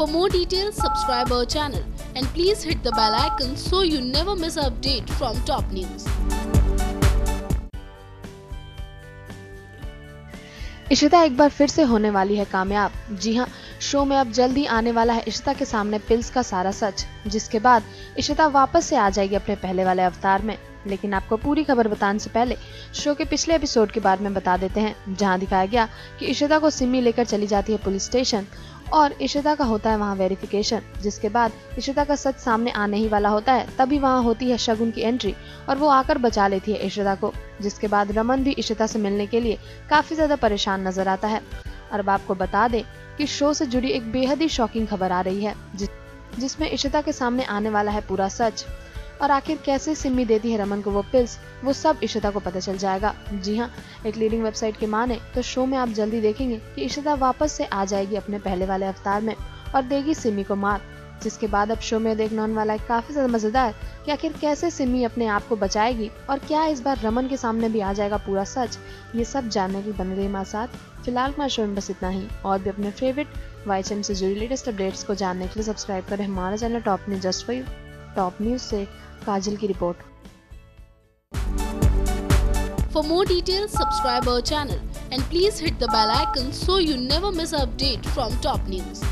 For more details, subscribe our channel and please hit the bell icon so you never miss an update from top news. Ishita एक बार फिर से होने वाली है कामयाब जी हाँ शो में अब जल्द ही आने वाला है इशिता के सामने पिल्स का सारा सच जिसके बाद इशिता वापस से आ जाएगी अपने पहले वाले अवतार में लेकिन आपको पूरी खबर बताने से पहले शो के पिछले एपिसोड के बारे में बता देते हैं, जहाँ दिखाया गया कि इशिता को सिमी लेकर चली जाती है पुलिस स्टेशन और इशिता का होता है वहाँ वेरिफिकेशन जिसके बाद इशिता का सच सामने आने ही वाला होता है, तभी वहाँ होती है शगुन की एंट्री और वो आकर बचा लेती है इशिता को, जिसके बाद रमन भी इशिता से मिलने के लिए काफ़ी ज़्यादा परेशान नज़र आता है। और अब आपको बता दें कि शो से जुड़ी एक बेहद ही शॉकिंग खबर आ रही है, जिस, जिसमें इशिता के सामने आने वाला है पूरा सच। और आखिर कैसे सिमी देती है रमन को वो पिल्स वो सब इशिता को पता चल जाएगा। जी हाँ एक लीडिंग वेबसाइट के माने तो शो में आप जल्दी देखेंगे कि इशिता वापस से आ जाएगी अपने पहले वाले अवतार में और देगी सिमी को मार, जिसके बाद अब शो में देखने होने वाला है काफ़ी ज़्यादा मज़ेदार कि आखिर कैसे सिमी अपने आप को बचाएगी और क्या इस बार रमन के सामने भी आ जाएगा पूरा सच, ये सब जानने की बन रही हमारे साथ। फ़िलहाल हमारे शो में बस इतना ही। और भी अपने फेवरेट वाई से जुड़ी लेटेस्ट अपडेट्स को जानने के लिए सब्सक्राइब करें। हमारा channel top news just for you top news से काजल की report. For more detail subscribe our channel and please hit the bell icon so you never miss update from top news